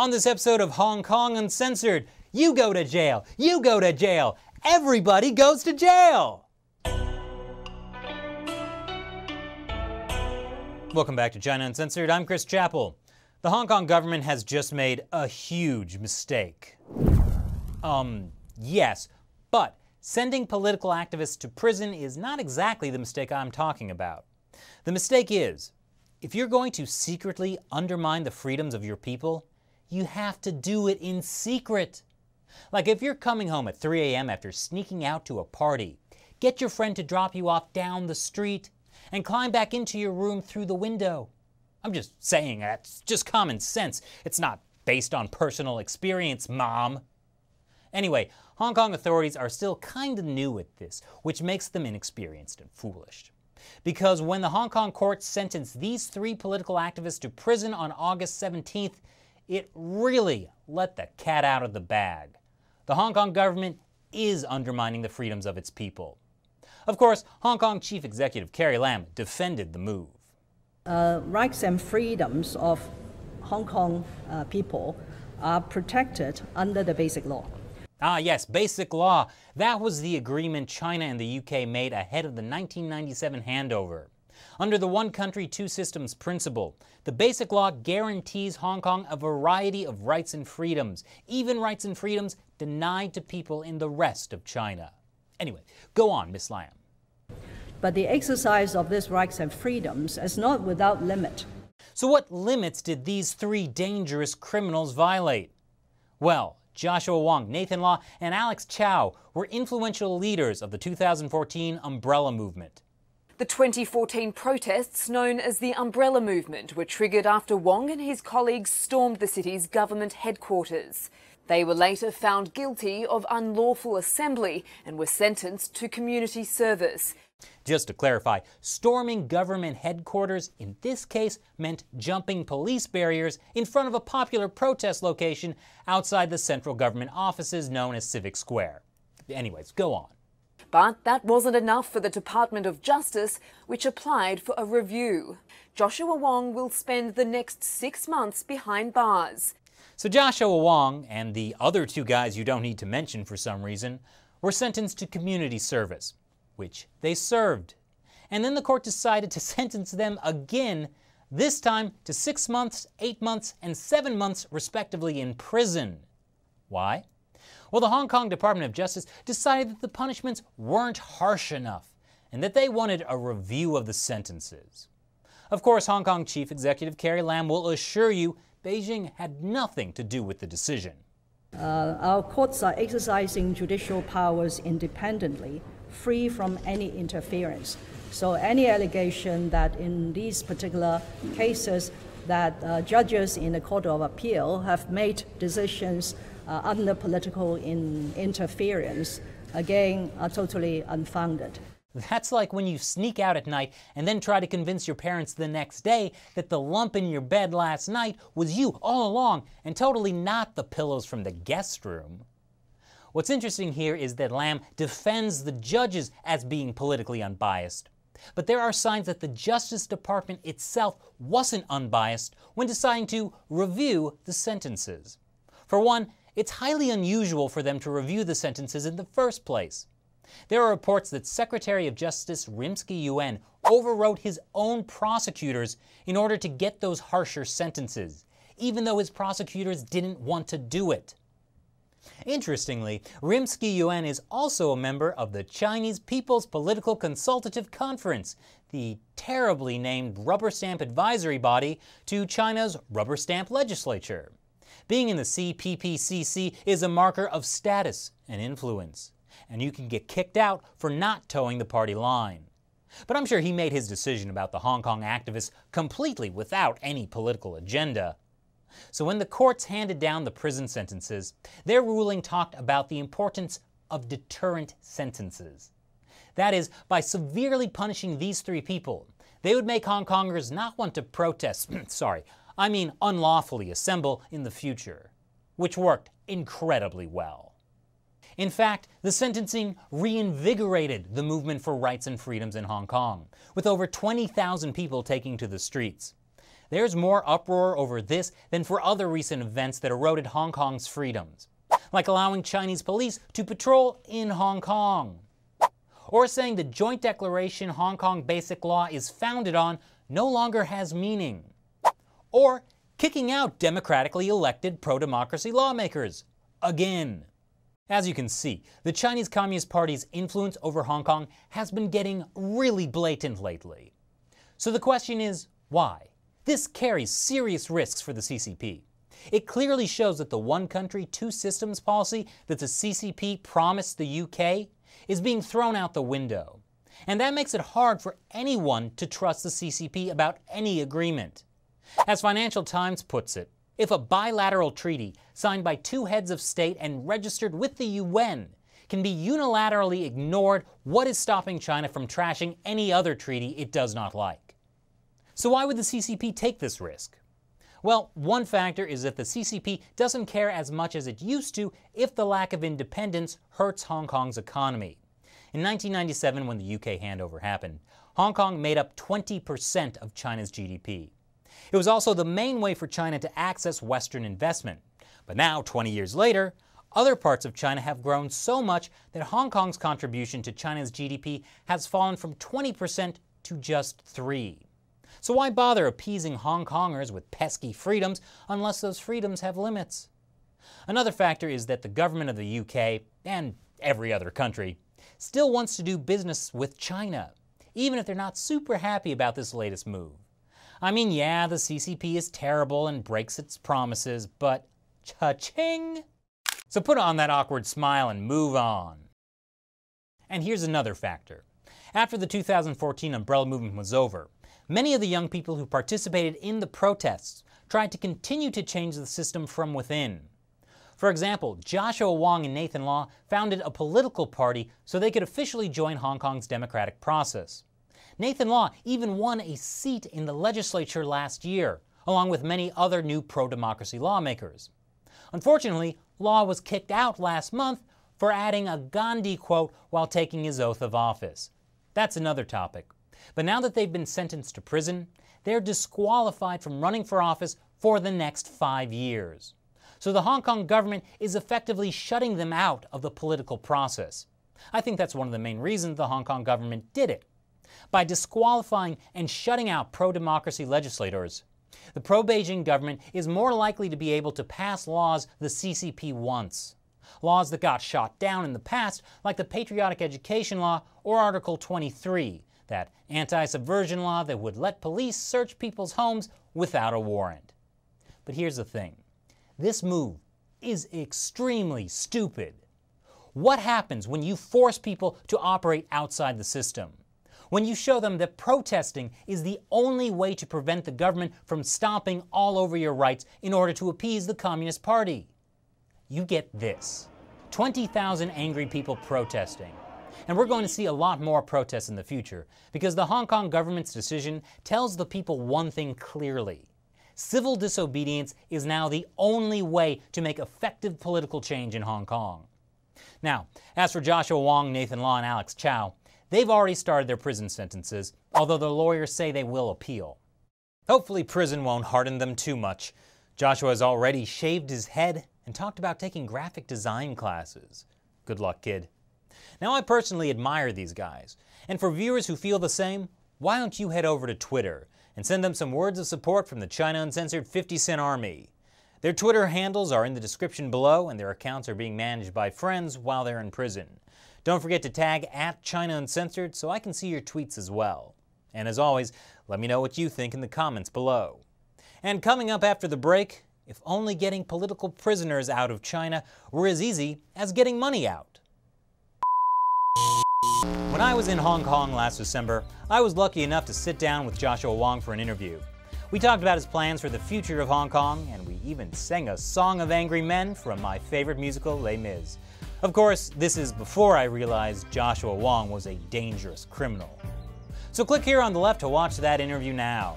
On this episode of Hong Kong Uncensored, you go to jail, you go to jail, everybody goes to jail! Welcome back to China Uncensored. I'm Chris Chappell. The Hong Kong government has just made a huge mistake. Um, yes, but sending political activists to prison is not exactly the mistake I'm talking about. The mistake is if you're going to secretly undermine the freedoms of your people, you have to do it in secret. Like if you're coming home at 3 a.m. after sneaking out to a party, get your friend to drop you off down the street and climb back into your room through the window. I'm just saying that's just common sense. It's not based on personal experience, Mom. Anyway, Hong Kong authorities are still kinda new at this, which makes them inexperienced and foolish. Because when the Hong Kong court sentenced these three political activists to prison on August 17th, it really let the cat out of the bag. The Hong Kong government is undermining the freedoms of its people. Of course, Hong Kong Chief Executive Carrie Lam defended the move. Uh, rights and freedoms of Hong Kong uh, people are protected under the Basic Law. Ah, yes, Basic Law. That was the agreement China and the UK made ahead of the 1997 handover. Under the One Country, Two Systems principle, the Basic Law guarantees Hong Kong a variety of rights and freedoms, even rights and freedoms denied to people in the rest of China. Anyway, go on, Miss Lam. But the exercise of these rights and freedoms is not without limit. So, what limits did these three dangerous criminals violate? Well, Joshua Wong, Nathan Law, and Alex Chow were influential leaders of the 2014 Umbrella Movement. The 2014 protests, known as the Umbrella Movement, were triggered after Wong and his colleagues stormed the city's government headquarters. They were later found guilty of unlawful assembly and were sentenced to community service. Just to clarify, storming government headquarters in this case meant jumping police barriers in front of a popular protest location outside the central government offices known as Civic Square. Anyways, go on. But that wasn't enough for the Department of Justice, which applied for a review. Joshua Wong will spend the next six months behind bars. So Joshua Wong and the other two guys you don't need to mention for some reason were sentenced to community service, which they served. And then the court decided to sentence them again, this time to six months, eight months, and seven months, respectively, in prison. Why? Well, the Hong Kong Department of Justice decided that the punishments weren't harsh enough and that they wanted a review of the sentences. Of course, Hong Kong Chief Executive Carrie Lam will assure you Beijing had nothing to do with the decision. Uh, our courts are exercising judicial powers independently, free from any interference. So any allegation that in these particular cases that uh, judges in the Court of Appeal have made decisions Uh, under political in interference, again, are totally unfounded. That's like when you sneak out at night and then try to convince your parents the next day that the lump in your bed last night was you all along and totally not the pillows from the guest room. What's interesting here is that Lam defends the judges as being politically unbiased. But there are signs that the Justice Department itself wasn't unbiased when deciding to review the sentences. For one, it's highly unusual for them to review the sentences in the first place. There are reports that Secretary of Justice Rimsky Yuen overrode his own prosecutors in order to get those harsher sentences, even though his prosecutors didn't want to do it. Interestingly, Rimsky Yuen is also a member of the Chinese People's Political Consultative Conference, the terribly named rubber stamp advisory body to China's rubber stamp legislature. Being in the CPPCC is a marker of status and influence and you can get kicked out for not toeing the party line. But I'm sure he made his decision about the Hong Kong activists completely without any political agenda. So when the courts handed down the prison sentences, their ruling talked about the importance of deterrent sentences. That is, by severely punishing these three people, they would make Hong Kongers not want to protest, sorry, I mean unlawfully assemble in the future, which worked incredibly well. In fact, the sentencing reinvigorated the movement for rights and freedoms in Hong Kong, with over 20,000 people taking to the streets. there's more uproar over this than for other recent events that eroded Hong Kong's freedoms, like allowing Chinese police to patrol in Hong Kong, or saying the joint declaration Hong Kong Basic Law is founded on no longer has meaning, or kicking out democratically elected pro democracy lawmakers again. As you can see, the Chinese Communist Party's influence over Hong Kong has been getting really blatant lately. So the question is, why? This carries serious risks for the CCP. It clearly shows that the one country, two systems policy that the CCP promised the UK is being thrown out the window. And that makes it hard for anyone to trust the CCP about any agreement. As Financial Times puts it, if a bilateral treaty signed by two heads of state and registered with the UN can be unilaterally ignored, what is stopping China from trashing any other treaty it does not like? So why would the CCP take this risk? Well, one factor is that the CCP doesn't care as much as it used to if the lack of independence hurts Hong Kong's economy. In 1997, when the UK handover happened, Hong Kong made up 20% of China's GDP. It was also the main way for China to access Western investment. But now, 20 years later, other parts of China have grown so much that Hong Kong's contribution to China's GDP has fallen from 20% to just 3. So why bother appeasing Hong Kongers with pesky freedoms unless those freedoms have limits? Another factor is that the government of the UK, and every other country, still wants to do business with China, even if they're not super happy about this latest move. I mean, yeah, the CCP is terrible and breaks its promises, but cha-ching! So put on that awkward smile and move on. And here's another factor. After the 2014 umbrella movement was over, many of the young people who participated in the protests tried to continue to change the system from within. For example, Joshua Wong and Nathan Law founded a political party so they could officially join Hong Kong's democratic process. Nathan Law even won a seat in the legislature last year, along with many other new pro democracy lawmakers. Unfortunately, Law was kicked out last month for adding a Gandhi quote while taking his oath of office. That's another topic. But now that they've been sentenced to prison, they're disqualified from running for office for the next five years. So the Hong Kong government is effectively shutting them out of the political process. I think that's one of the main reasons the Hong Kong government did it by disqualifying and shutting out pro democracy legislators. The pro Beijing government is more likely to be able to pass laws the CCP wants. Laws that got shot down in the past, like the Patriotic Education Law or Article 23, that anti subversion law that would let police search people's homes without a warrant. But here's the thing this move is extremely stupid. What happens when you force people to operate outside the system? When you show them that protesting is the only way to prevent the government from stomping all over your rights in order to appease the Communist Party. You get this 20,000 angry people protesting. And we're going to see a lot more protests in the future because the Hong Kong government's decision tells the people one thing clearly. Civil disobedience is now the only way to make effective political change in Hong Kong. Now, as for Joshua Wong, Nathan Law, and Alex Chow, They've already started their prison sentences, although the lawyers say they will appeal. Hopefully, prison won't harden them too much. Joshua has already shaved his head and talked about taking graphic design classes. Good luck, kid. Now, I personally admire these guys, and for viewers who feel the same, why don't you head over to Twitter and send them some words of support from the China Uncensored 50 Cent Army? Their Twitter handles are in the description below, and their accounts are being managed by friends while they're in prison. Don't forget to tag at China Uncensored so I can see your tweets as well. And as always, let me know what you think in the comments below. And coming up after the break, if only getting political prisoners out of China were as easy as getting money out. When I was in Hong Kong last December, I was lucky enough to sit down with Joshua Wong for an interview. We talked about his plans for the future of Hong Kong, and we even sang a song of angry men from my favorite musical, Les Mis. Of course, this is before I realized Joshua Wong was a dangerous criminal. So click here on the left to watch that interview now.